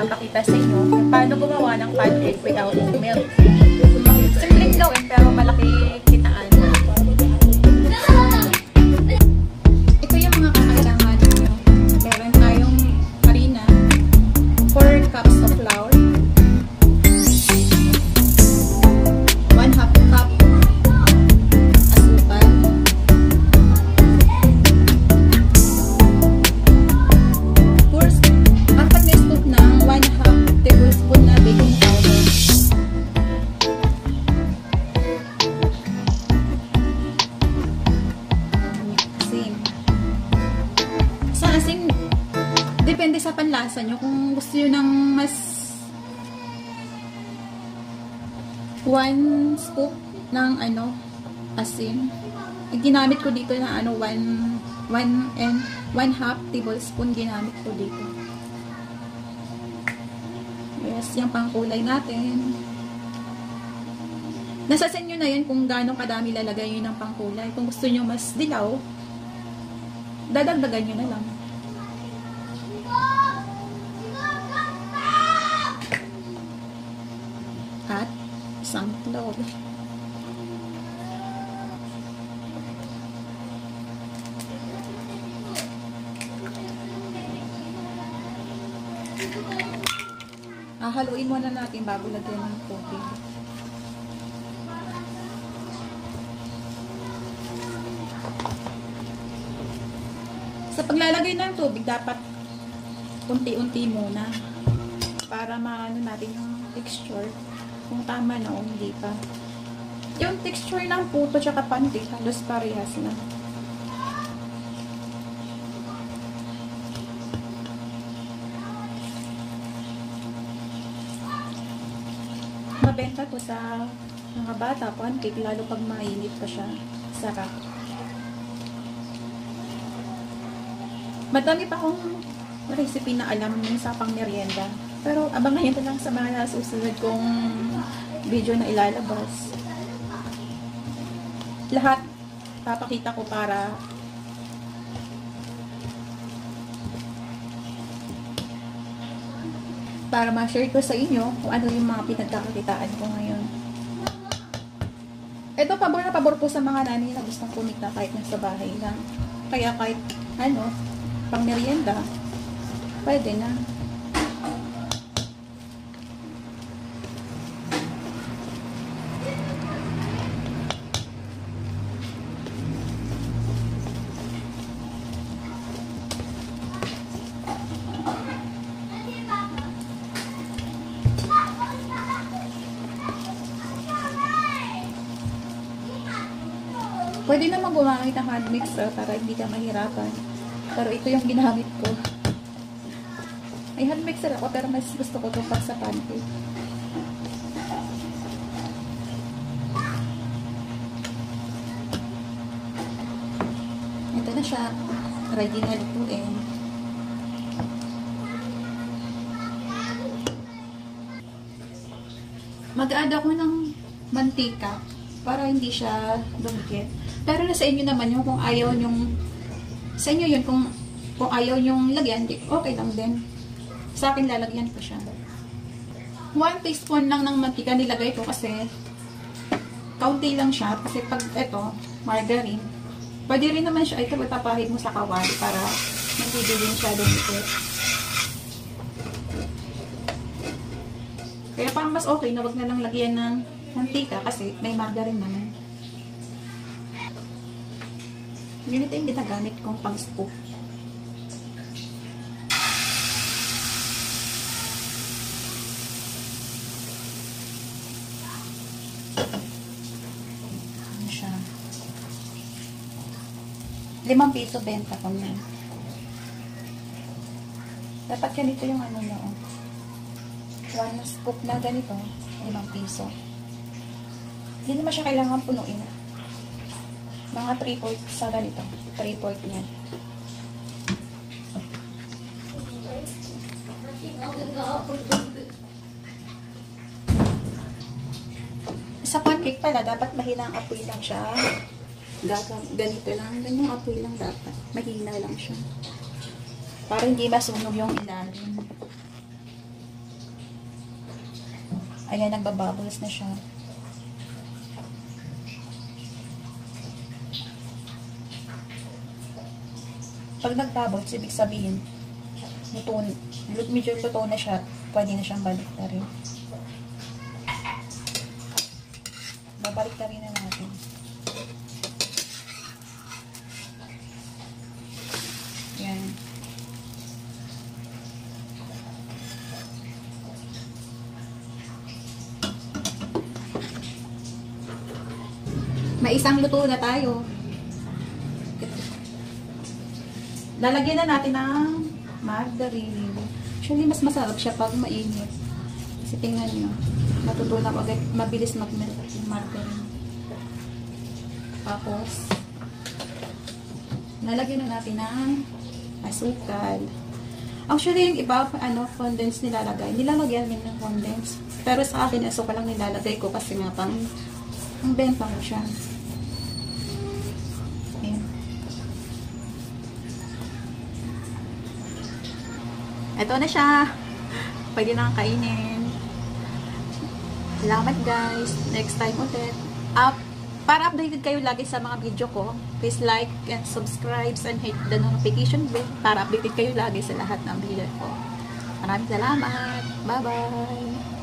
ipapakita sa inyo kung paano gumawa ng pancake without milk. Simpleng gawin pero malaki depende sa panlasa nyo. Kung gusto nyo ng mas 1 scoop ng ano, asin. Ginamit ko dito na ano, 1 1 and 1 half tablespoon ginamit ko dito. Yes, yung pangkulay natin. Nasa sa inyo na yun kung gaano kadami lalagay yun ng pangkulay. Kung gusto nyo mas dilaw, dadagdagan nyo na lang. Isang clove. Ah, haluin muna natin bago lagyan ng tubig. Sa paglalagay ng tubig, dapat unti-unti muna para maano natin yung texture kung tama na o hindi pa. Yung texture ng puto tsaka pancake halos parehas na. Mabenta to sa mga bata, pancake, lalo pag mainit pa siya. Sarap. Madami pa akong recipe na alam sa pang merienda. Pero abangan nyo lang sa mga susunod kong video na ilalabas. Lahat papakita ko para para ma-share ko sa inyo kung ano yung mga pinagkakakitaan ko ngayon. Ito, pabor na pabor po sa mga nanay na gustong kumita kahit nasa bahay lang. Kaya kahit, ano, pang merienda, pwede na. Pwede naman gumamit ng hand mixer para hindi ka mahirapan. Pero ito yung ginamit ko. May hand mixer ako pero mas gusto ko ito sa pancake. Ito na siya. Ready na lutuin. Mag-add ako ng mantika para hindi siya dumikit. Pero nasa inyo naman yung kung ayaw yung sa inyo yun kung kung ayaw yung lagyan, okay lang din. Sa akin lalagyan ko siya. 1 teaspoon lang ng mantika nilagay ko kasi kaunti lang siya kasi pag ito, margarine, pwede rin naman siya, ito ipapahid mo sa kawali para hindi din siya dumikit. Kaya parang mas okay na wag na lang lagyan ng mantika kasi may margarine naman. Ganito yung ginagamit kong pang scoop. Ano? Limang piso benta ko na. Dapat ganito yung ano niya, oh. One scoop na ganito, limang piso. Hindi naman siya kailangan punuin. Mga 3 point sa ganito. 3 point niyan. Sa pancake pala, dapat mahinang apoy lang siya. Dapat ganito lang. Ganyang apoy lang dapat. Mahina lang siya. Para hindi masunog yung ilalim. Ayan, nagbabubbles na siya. Pag nagbubbles, ibig sabihin, luto, lut- medyo luto na siya, pwede na siyang balik na rin. Babalik na rin na natin. Yan. May isang luto na tayo. Lalagyan na natin ng margarine. Actually, mas masarap siya pag mainit. Kasi tingnan nyo, matutunan agad, mabilis mag-melt yung margarine. Tapos, lalagyan na natin ng asukal. Actually, yung iba, ano, condense nilalagay. Nilalagyan din ng condense. Pero sa akin, asukal lang nilalagay ko kasi nga pang ang benta ko siya. Ito na siya. Pwede na kainin. Salamat guys. Next time ulit. Up. Para updated kayo lagi sa mga video ko, please like and subscribe and hit the notification bell para updated kayo lagi sa lahat ng video ko. Maraming salamat. Bye-bye.